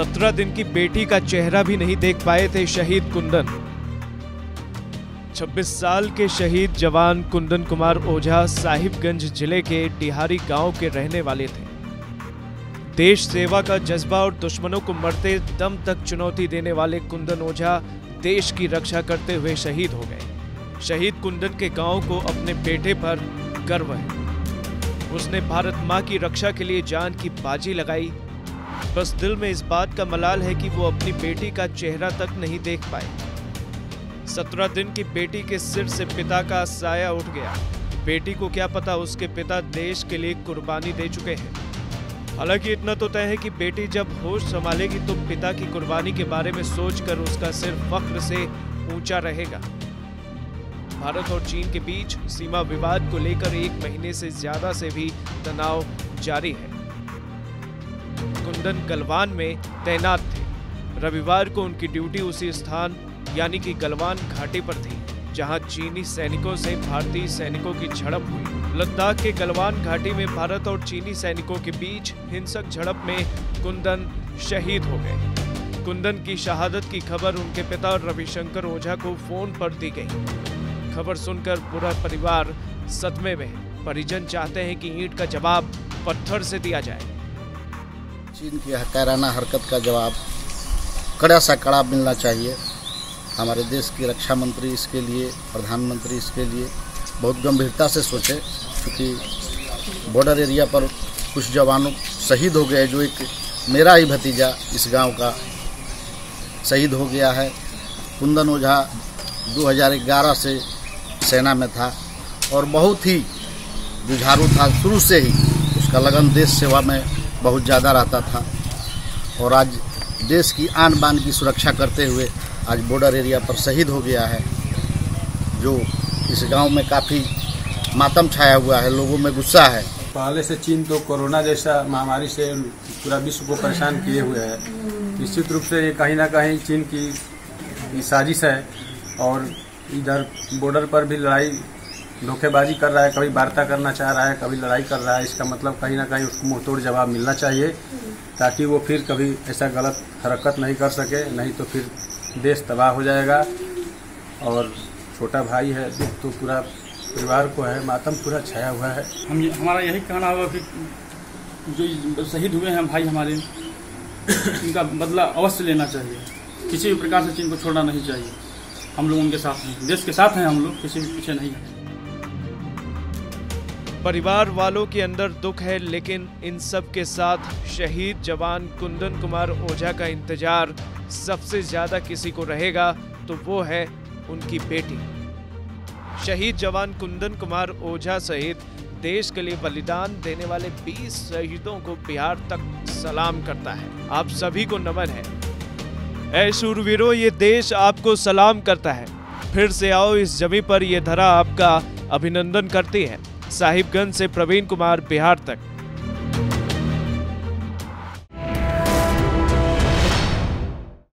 सत्रह दिन की बेटी का चेहरा भी नहीं देख पाए थे शहीद कुंदन। 26 साल के शहीद जवान कुंदन कुमार ओझा साहिबगंज ज़िले के डिहारी गाँव के रहने वाले थे। देश सेवा का जज्बा और दुश्मनों को मरते दम तक चुनौती देने वाले कुंदन ओझा देश की रक्षा करते हुए शहीद हो गए। शहीद कुंदन के गाँव को अपने बेटे पर गर्व है। उसने भारत माँ की रक्षा के लिए जान की बाजी लगाई बस दिल में इस बात का मलाल है कि वो अपनी बेटी का चेहरा तक नहीं देख पाए। सत्रह दिन की बेटी के सिर से पिता का साया उठ गया। बेटी को क्या पता उसके पिता देश के लिए कुर्बानी दे चुके हैं। हालाँकि इतना तो तय है कि बेटी जब होश संभालेगी तो पिता की कुर्बानी के बारे में सोचकर उसका सिर फख्र से ऊँचा रहेगा। भारत और चीन के बीच सीमा विवाद को लेकर एक महीने से ज़्यादा से भी तनाव जारी है। कुंदन गलवान में तैनात थे। रविवार को उनकी ड्यूटी उसी स्थान, यानी कि गलवान घाटी पर थी, जहाँ चीनी सैनिकों से भारतीय सैनिकों की झड़प हुई। लद्दाख के गलवान घाटी में भारत और चीनी सैनिकों के बीच हिंसक झड़प में कुंदन शहीद हो गए। कुंदन की शहादत की खबर उनके पिता रविशंकर ओझा को फ़ोन पर दी गई। खबर सुनकर पूरा परिवार सदमे में परिजन चाहते हैं कि ईंट का जवाब पत्थर से दिया जाए। चीन की कायराना हरकत का जवाब कड़ा सा कड़ा मिलना चाहिए। हमारे देश की रक्षा मंत्री इसके लिए, प्रधानमंत्री इसके लिए बहुत गंभीरता से सोचे, क्योंकि बॉर्डर एरिया पर कुछ जवानों शहीद हो गए, जो एक मेरा ही भतीजा इस गाँव का शहीद हो गया है। कुंदन ओझा 2011 से सेना में था और बहुत ही जुझारू था। शुरू से ही उसका लगन देश सेवा में बहुत ज़्यादा रहता था। और आज देश की आन बान की सुरक्षा करते हुए आज बॉर्डर एरिया पर शहीद हो गया है, जो इस गाँव में काफ़ी मातम छाया हुआ है, लोगों में गुस्सा है। पहले से चीन तो कोरोना जैसा महामारी से पूरा विश्व को परेशान किए हुए है। निश्चित रूप से ये कहीं ना कहीं चीन की साजिश है, और इधर बॉर्डर पर भी लड़ाई धोखेबाजी कर रहा है, कभी वार्ता करना चाह रहा है, कभी लड़ाई कर रहा है, इसका मतलब कहीं ना कहीं उसको मुंहतोड़ जवाब मिलना चाहिए, ताकि वो फिर कभी ऐसा गलत हरकत नहीं कर सके, नहीं तो फिर देश तबाह हो जाएगा। और छोटा भाई है, दुख तो पूरा परिवार को है, मातम पूरा छाया हुआ है। हम हमारा यही कहना होगा कि जो शहीद हुए हैं भाई हमारे, इनका बदला अवश्य लेना चाहिए। किसी भी प्रकार से चीन को छोड़ना नहीं चाहिए। हम लोग उनके साथ हैं, देश के साथ हैं हम लोग, किसी भी पीछे नहीं हैं। परिवार वालों के अंदर दुख है, लेकिन इन सब के साथ शहीद जवान कुंदन कुमार ओझा का इंतज़ार सबसे ज़्यादा किसी को रहेगा तो वो है उनकी बेटी। शहीद जवान कुंदन कुमार ओझा सहित देश के लिए बलिदान देने वाले 20 शहीदों को बिहार तक सलाम करता है। आप सभी को नमन है। ऐ शूरवीरों, ये देश आपको सलाम करता है। फिर से आओ इस जमी पर, ये धरा आपका अभिनंदन करती है। साहिबगंज से प्रवीण कुमार बिहार तक।